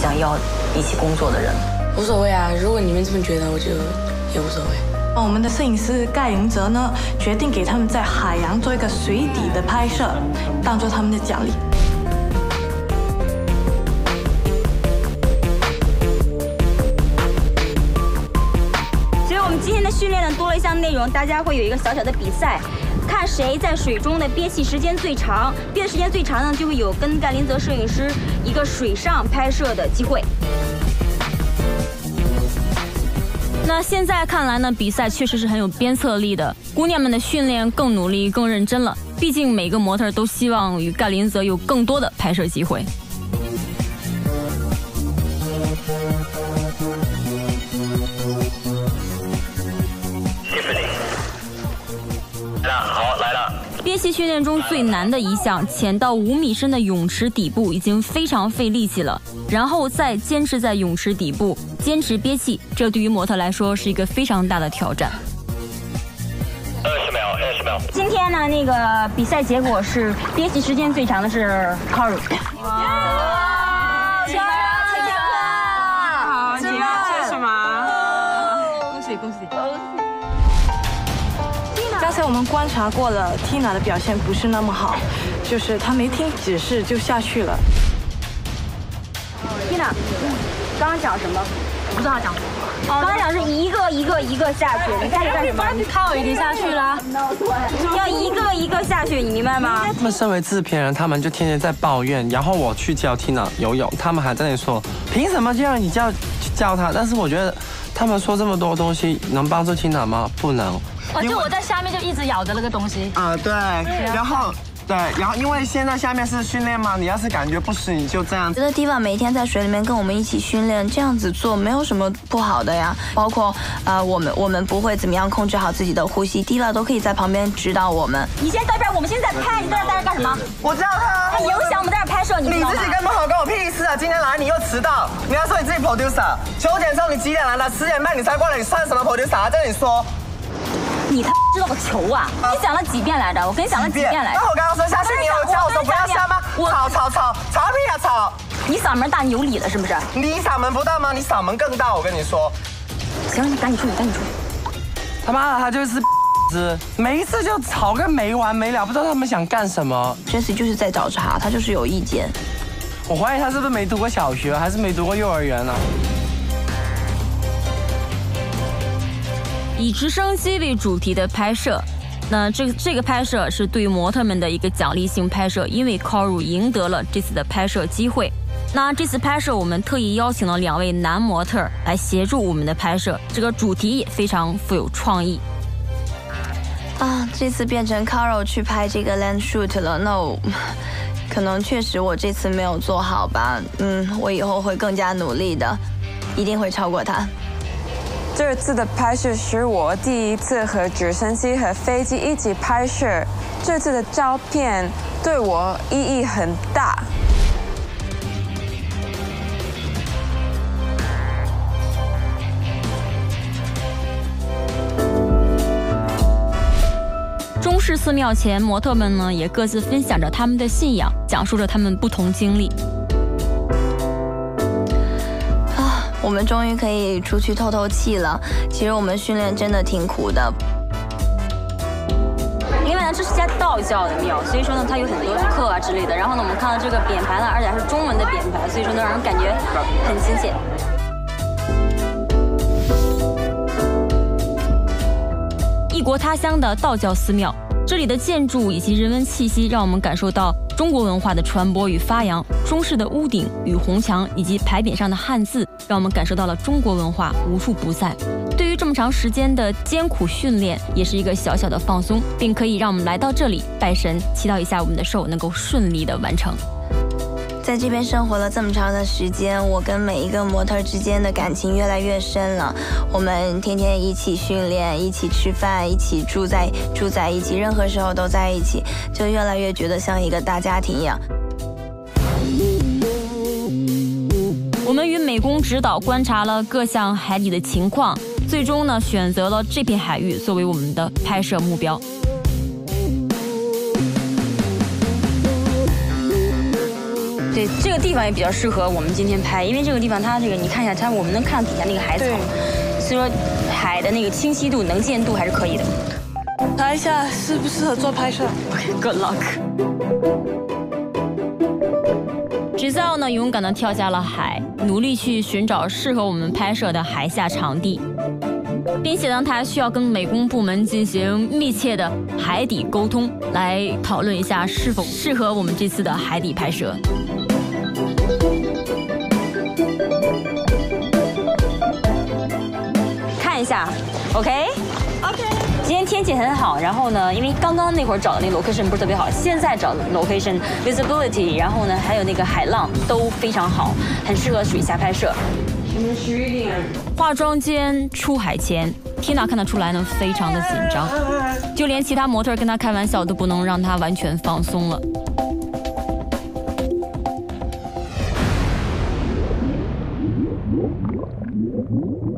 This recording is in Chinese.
想要一起工作的人。无所谓啊，如果你们这么觉得，我就也无所谓。我们的摄影师盖林泽呢，决定给他们在海洋做一个水底的拍摄，当做他们的奖励。所以我们今天的训练呢，多了一项内容，大家会有一个小小的比赛，看谁在水中的憋气时间最长，憋的时间最长呢，就会有跟盖林泽摄影师一个水上拍摄的机会。那现在看来呢，比赛确实是很有鞭策力的。姑娘们的训练更努力、更认真了。毕竟每个模特都希望与盖林泽有更多的拍摄机会。了。憋气训练中最难的一项，潜到五米深的泳池底部已经非常费力气了，然后再坚持在泳池底部坚持憋气，这对于模特来说是一个非常大的挑战。二十秒，二十秒。今天呢，那个比赛结果是憋气时间最长的是 Cory。哇！请好，请吃什么？恭喜恭喜恭喜！刚才我们观察过了，Tina 的表现不是那么好，就是她没听指示就下去了。Tina，刚刚讲什么？我不知道他讲什么。刚刚讲是一个一个一个下去，你在干什么？靠已经下去了。要一个一个下去，你明白吗？他们身为制片人，他们就天天在抱怨，然后我去教 Tina 游泳，他们还在那里说，凭什么就要你教教他？但是我觉得他们说这么多东西，能帮助 Tina 吗？不能。哦，就我在下面就一直咬着那个东西。啊，对，然后。对，然后因为现在下面是训练嘛，你要是感觉不适，你就这样。觉得 Diva 每天在水里面跟我们一起训练，这样子做没有什么不好的呀。包括呃，我们我们不会怎么样控制好自己的呼吸，Diva 都可以在旁边指导我们。你先在这儿，我们现在拍，你在这在这干什么？我知道他，他影响我们在这拍摄，你你自己跟不好，关我屁事啊！今天来你又迟到，你要说你自己 producer，九点钟你几点来的？十点半你才过来，你算什么 producer？在这里说。你他知道个球啊！你讲了几遍来着？我跟你讲了几遍来着？那我刚刚说下去，你有叫我说不要下吗？我吵吵吵吵屁啊吵！你嗓门大，你有理了是不是？你嗓门不大吗？你嗓门更大，我跟你说。行，你赶紧出去，赶紧出去。他妈的，他就是子，每一次就吵个没完没了，不知道他们想干什么。Jesse 就是在找茬，他就是有意见。我怀疑他是不是没读过小学，还是没读过幼儿园呢？以直升机为主题的拍摄，那这个这个拍摄是对模特们的一个奖励性拍摄，因为 Coru 赢得了这次的拍摄机会。那这次拍摄我们特意邀请了两位男模特来协助我们的拍摄，这个主题也非常富有创意。啊，这次变成 Caro 去拍这个 land shoot 了，那我可能确实我这次没有做好吧。嗯，我以后会更加努力的，一定会超过他。这次的拍摄是我第一次和直升机和飞机一起拍摄，这次的照片对我意义很大。中式寺庙前，模特们呢也各自分享着他们的信仰，讲述着他们不同经历。我们终于可以出去透透气了。其实我们训练真的挺苦的。因为呢，这是家道教的庙，所以说呢，它有很多课啊之类的。然后呢，我们看到这个匾牌呢，而且还是中文的匾牌，所以说呢，让人感觉很亲切。异国他乡的道教寺庙，这里的建筑以及人文气息，让我们感受到中国文化的传播与发扬。中式的屋顶与红墙以及牌匾上的汉字，让我们感受到了中国文化无处不在。对于这么长时间的艰苦训练，也是一个小小的放松，并可以让我们来到这里拜神，祈祷一下我们的寿能够顺利的完成。在这边生活了这么长的时间，我跟每一个模特之间的感情越来越深了。我们天天一起训练，一起吃饭，一起住在住在一起，任何时候都在一起，就越来越觉得像一个大家庭一样。我们与美工指导观察了各项海底的情况，最终呢选择了这片海域作为我们的拍摄目标。对，这个地方也比较适合我们今天拍，因为这个地方它这个你看一下，它我们能看到底下那个海草，所以说海的那个清晰度、能见度还是可以的。查一下适不适合做拍摄。OK，good luck。Giselle 呢，勇敢地跳下了海，努力去寻找适合我们拍摄的海下场地，并且呢，他还需要跟美工部门进行密切的海底沟通，来讨论一下是否适合我们这次的海底拍摄。看一下，OK，OK。今天天气很好，然后呢，因为刚刚那会儿找的那个 location 不是特别好，现在找的 location visibility，然后呢，还有那个海浪都非常好，很适合水下拍摄。化妆间出海前，Tina 看得出来呢，非常的紧张，就连其他模特跟她开玩笑都不能让她完全放松了。Mm-hmm.